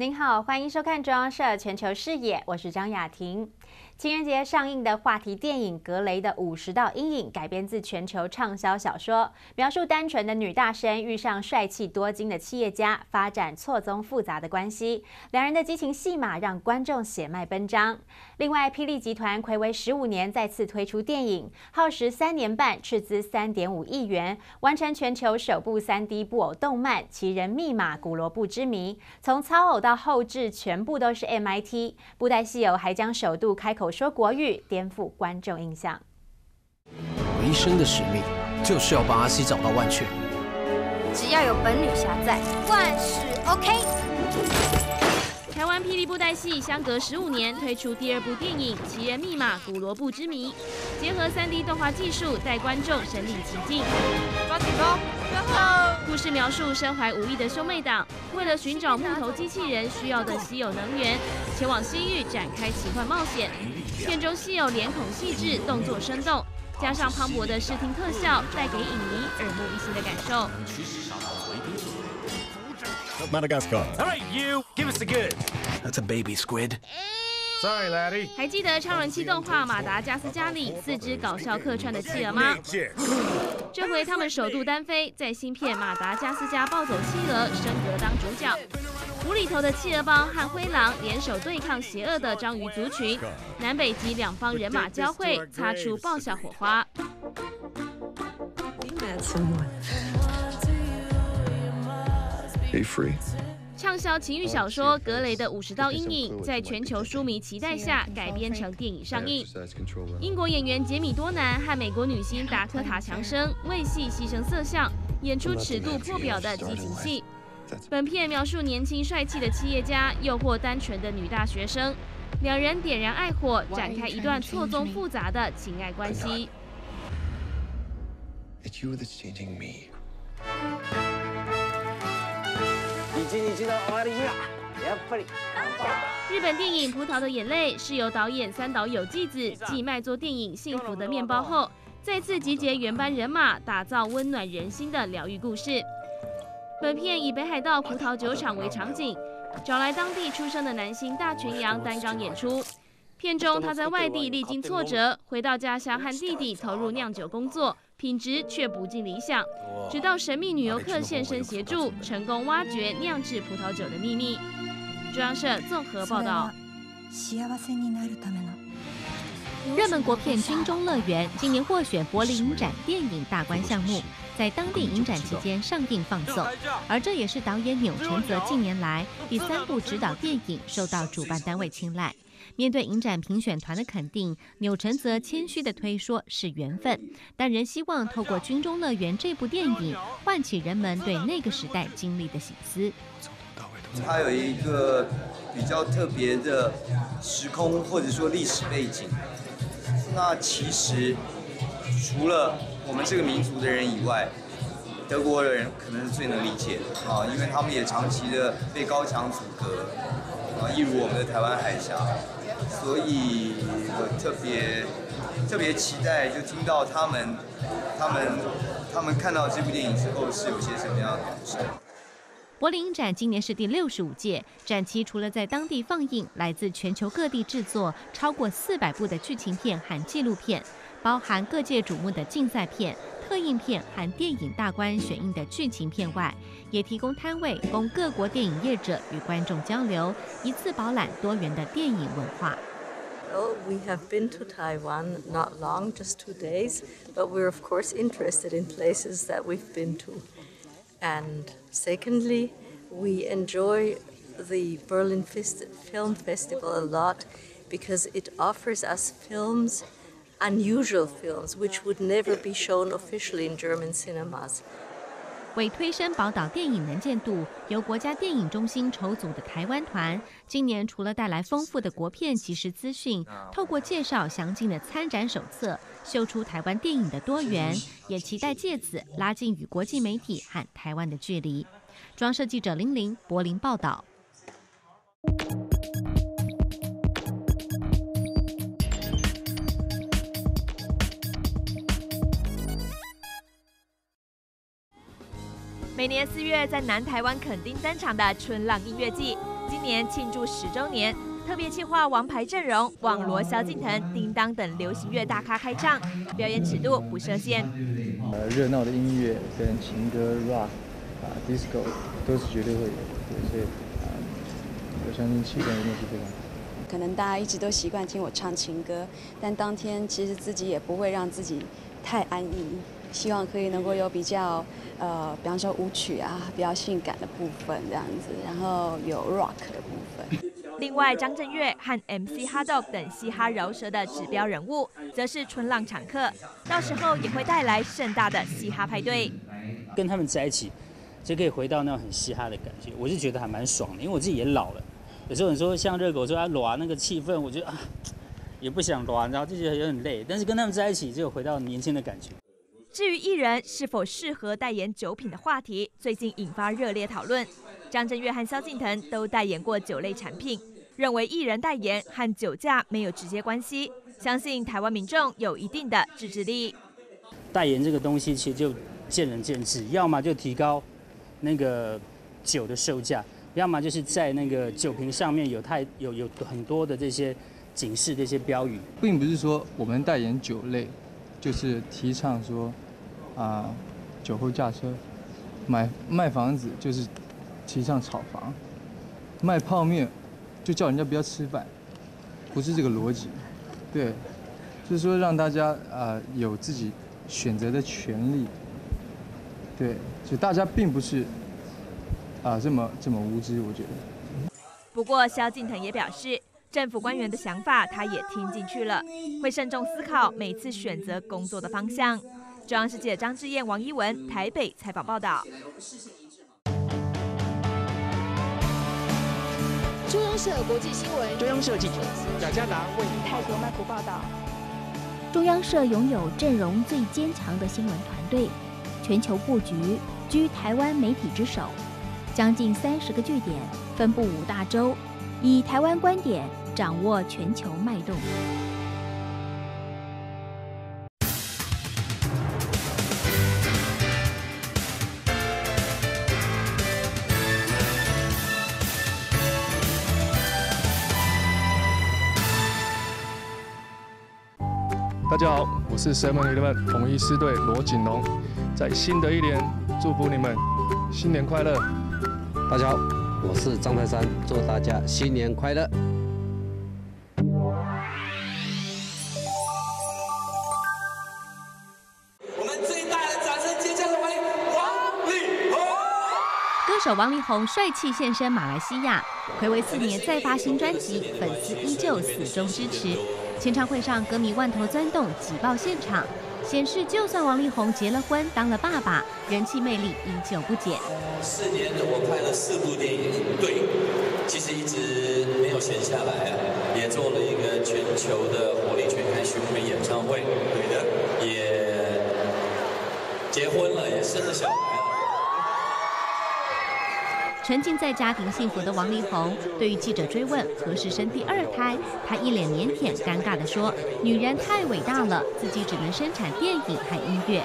您好，欢迎收看中央社全球视野，我是张雅婷。情人节上映的话题电影《格雷的五十道阴影》改编自全球畅销小说，描述单纯的女大生遇上帅气多金的企业家，发展错综复杂的关系。两人的激情戏码让观众血脉奔张。另外，霹雳集团暌违十五年再次推出电影，耗时三年半，斥资三点五亿元，完成全球首部三 D 布偶动漫《奇人密码：古罗布之谜》。从操偶到后置，全部都是 MIT。布袋戏偶还将首度开口。说国语颠覆观众印象。我一生的使命就是要帮阿西找到万全。只要有本女侠在，万事 OK。台湾霹雳布袋戏相隔十五年推出第二部电影《奇人密码：古罗布之谜》，结合 3D 动画技术，带观众身临其境。抓紧喽！故事描述身怀武艺的兄妹党，为了寻找木头机器人需要的稀有能源，前往西域展开奇幻冒险。片中戏有脸孔细致、动作生动，加上磅礴的视听特效，带给影迷耳目一新的感受。Madagascar. All right, you give us the good. That's a baby squid. Sorry, laddie. 还记得超人气动画《马达加斯加》里四只搞笑客串的企鹅吗？这回他们首度单飞，在新片《马达加斯加暴走企鹅》升格当主角。无厘头的企鹅帮和灰狼联手对抗邪恶的章鱼族群，南北极两方人马交汇，擦出爆笑火花。Be free. 畅销情欲小说《格雷的五十道阴影》在全球书迷期待下改编成电影上映。英国演员杰米多南和美国女星达科塔强生为戏牺牲色相，演出尺度破表的激情戏。本片描述年轻帅气的企业家诱惑单纯的女大学生，两人点燃爱火，展开一段错综复杂的情爱关系。日本电影《葡萄的眼泪》是由导演三岛有纪子继卖座电影《幸福的面包》后，再次集结原班人马，打造温暖人心的疗愈故事。本片以北海道葡萄酒厂为场景，找来当地出生的男星大泉洋担纲演出。片中他在外地历经挫折，回到家乡和弟弟投入酿酒工作，品质却不尽理想。直到神秘女游客现身协助，成功挖掘酿制葡萄酒的秘密。中央社综合报道。热门国片《军中乐园》今年获选柏林影展电影大观项目，在当地影展期间上映放送。而这也是导演钮承泽近年来第三部执导电影受到主办单位青睐。面对影展评选团的肯定，钮承泽谦虚的推说是缘分，但仍希望透过《军中乐园》这部电影，唤起人们对那个时代经历的醒思。它有一个比较特别的时空或者说历史背景。那其实除了我们这个民族的人以外，德国人可能是最能理解的啊，因为他们也长期的被高墙阻隔啊，一如我们的台湾海峡。所以我特别特别期待，就听到他们他们他们看到这部电影之后是有些什么样的感受。柏林影展今年是第六十五届，展期除了在当地放映来自全球各地制作超过四百部的剧情片和纪录片，包含各界瞩目的竞赛片、特映片和电影大观选映的剧情片外，也提供摊位供各国电影业者与观众交流，一次饱览多元的电影文化。Well, we have been to Taiwan not long, just two days, but we're of course interested in places that we've been to. And secondly, we enjoy the Berlin Film Festival a lot because it offers us films, unusual films, which would never be shown officially in German cinemas. 为推升宝岛电影能见度，由国家电影中心筹组的台湾团，今年除了带来丰富的国片即时资讯，透过介绍详尽的参展手册，秀出台湾电影的多元，也期待借此拉近与国际媒体和台湾的距离。装设记者林玲柏林报道。每年四月在南台湾垦丁登场的春浪音乐季，今今年庆祝十周年，特别企划王牌阵容，网罗萧敬腾、叮当等流行乐大咖开唱，表演尺度不设限。呃，热闹的音乐跟情歌、rock 啊、disco 都是绝对会有的，所以啊，我相信气氛一定是非常好。可能大家一直都习惯听我唱情歌，但当天其实自己也不会让自己太安逸。希望可以能够有比较，呃，比方说舞曲啊，比较性感的部分这样子，然后有 rock 的部分。另外，张震岳和 MC Hotdog 等嘻哈饶舌的指标人物，则是春浪常客，到时候也会带来盛大的嘻哈派对。跟他们在一起，就可以回到那种很嘻哈的感觉，我是觉得还蛮爽的，因为我自己也老了。有时候你说像热狗说啊暖那个气氛，我觉得啊也不想暖，然后就觉得有点累。但是跟他们在一起，就有回到年轻的感觉。至于艺人是否适合代言酒品的话题，最近引发热烈讨论。张震岳和萧敬腾都代言过酒类产品，认为艺人代言和酒驾没有直接关系，相信台湾民众有一定的自制力。代言这个东西其实就见仁见智，要么就提高那个酒的售价，要么就是在那个酒瓶上面有太有有很多的这些警示这些标语，并不是说我们代言酒类。就是提倡说，啊，酒后驾车，买卖房子就是提倡炒房，卖泡面就叫人家不要吃饭，不是这个逻辑，对，就是说让大家啊有自己选择的权利，对，就大家并不是啊这么这么无知，我觉得。不过萧敬腾也表示。政府官员的想法，他也听进去了，会慎重思考每次选择工作的方向。中央世界张志燕、王一文台北采访报道。中央社国际新闻，中央社记者贾佳达为泰国曼谷报道。中央社拥有阵容最坚强的新闻团队，全球布局居台湾媒体之首，将近三十个据点，分布五大洲。以台湾观点掌握全球脉动。家好，我是 Seven Eleven 统一师队罗锦龙，在新的一年祝福你们新年快乐。大家好。我是张泰山，祝大家新年快乐！我们最大的掌声，接下来欢迎王力宏。歌手王力宏帅气现身马来西亚，暌违四年再发新专辑，粉丝依旧死忠支持。签唱会上，歌迷万头钻动，挤爆现场。显示，就算王力宏结了婚，当了爸爸，人气魅力依旧不减。四年，我拍了四部电影，对，其实一直没有闲下来啊，也做了一个全球的火力全开巡回演唱会，对的，也结婚了，也生了小孩。沉浸在家庭幸福的王力宏，对于记者追问何时生第二胎，他一脸腼腆尴尬地说：“女人太伟大了，自己只能生产电影和音乐。”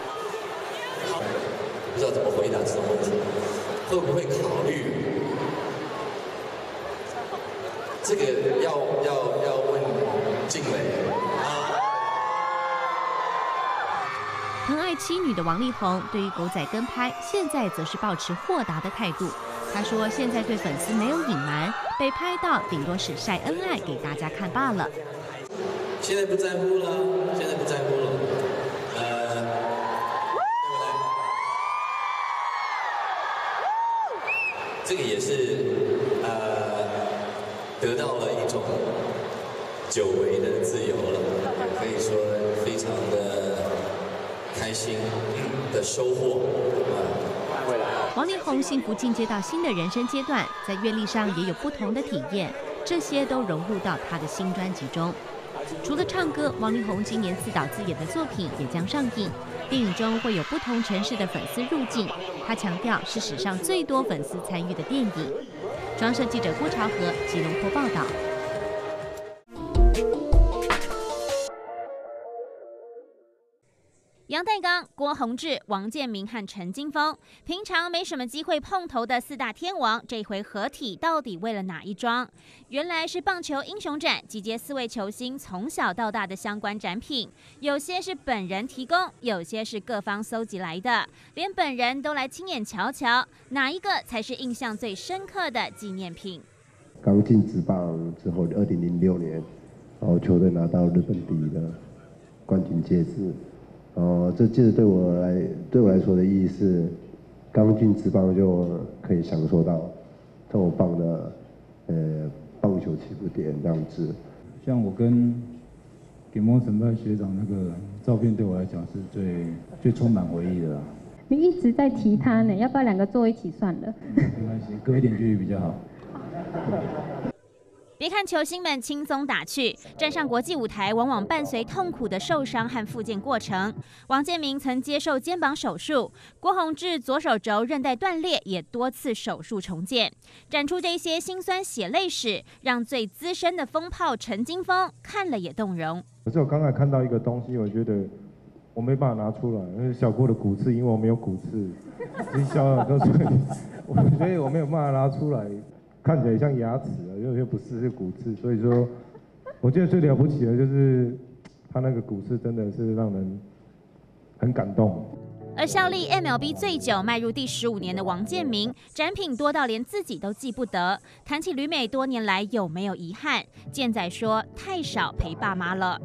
不知道怎么回答这个问题，会不会考虑？这个要要要问静蕾。疼爱妻女的王力宏，对于狗仔跟拍，现在则是保持豁达的态度。他说：“现在对粉丝没有隐瞒，被拍到顶多是晒恩爱给大家看罢了。现在不在乎了，现在不在乎了，呃，对不对？这个也是呃，得到了一种久违的自由了，可以说非常的开心的收获啊。”王力宏幸福进阶到新的人生阶段，在阅历上也有不同的体验，这些都融入到他的新专辑中。除了唱歌，王力宏今年自导自演的作品也将上映，电影中会有不同城市的粉丝入境。他强调是史上最多粉丝参与的电影。装设记者郭朝和吉隆坡报道。杨代刚、郭宏志、王建民和陈金峰，平常没什么机会碰头的四大天王，这回合体到底为了哪一桩？原来是棒球英雄展，集结四位球星从小到大的相关展品，有些是本人提供，有些是各方搜集来的，连本人都来亲眼瞧瞧，哪一个才是印象最深刻的纪念品？刚进职棒之后，二零零六年，然后球队拿到日本第一的冠军戒指。哦，这其实对我来对我来说的意义是，刚进职棒就可以享受到这么棒的呃棒球起步点这样子。像我跟给莫成派学长那个照片，对我来讲是最最充满回忆的。你一直在提他呢，要不要两个坐一起算了？没关系，隔一点距离比较好。别看球星们轻松打趣，站上国际舞台往往伴随痛苦的受伤和复健过程。王建民曾接受肩膀手术，郭宏志左手肘韧带断裂，也多次手术重建。展出这些辛酸血泪史，让最资深的风炮陈金峰看了也动容。可是我刚才看到一个东西，我觉得我没办法拿出来，那是小郭的骨刺，因为我没有骨刺，已消了，所以我所以我没有办法拿出来。看起来像牙齿啊，又又不是是骨刺，所以说，我觉得最了不起的就是他那个骨刺真的是让人很感动。而效力 MLB 最久、迈入第十五年的王建民，展品多到连自己都记不得。谈起旅美多年来有没有遗憾，健仔说太少陪爸妈了。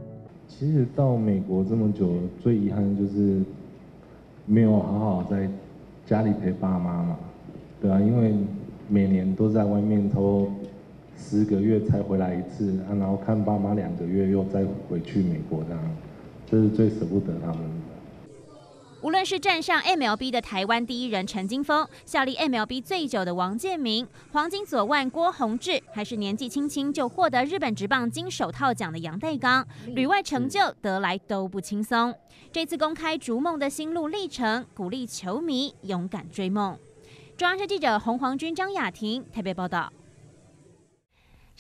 其实到美国这么久，最遗憾的就是没有好好在家里陪爸妈嘛，对啊，因为。每年都在外面偷十个月才回来一次，啊，然后看爸妈两个月又再回去美国这样，这是最舍不得他们。无论是站上 MLB 的台湾第一人陈金峰，效力 MLB 最久的王建民，黄金左腕郭宏志，还是年纪轻轻就获得日本职棒金手套奖的杨代刚，旅外成就得来都不轻松。这次公开逐梦的心路历程，鼓励球迷勇敢追梦。中央社记者洪黄军、张雅婷台北报道。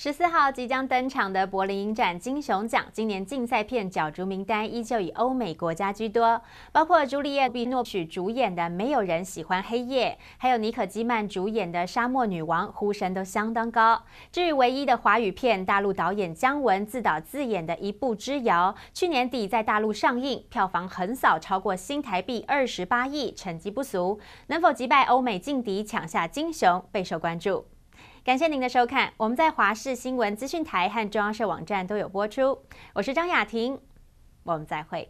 十四号即将登场的柏林影展金熊奖，今年竞赛片角逐名单依旧以欧美国家居多，包括朱丽叶·比诺许主演的《没有人喜欢黑夜》，还有尼可基曼主演的《沙漠女王》，呼声都相当高。至于唯一的华语片，大陆导演姜文自导自演的一步《之遥》，去年底在大陆上映，票房横扫超过新台币二十八亿，成绩不俗。能否击败欧美劲敌，抢下金熊，备受关注。感谢您的收看，我们在华视新闻资讯台和中央社网站都有播出。我是张雅婷，我们再会。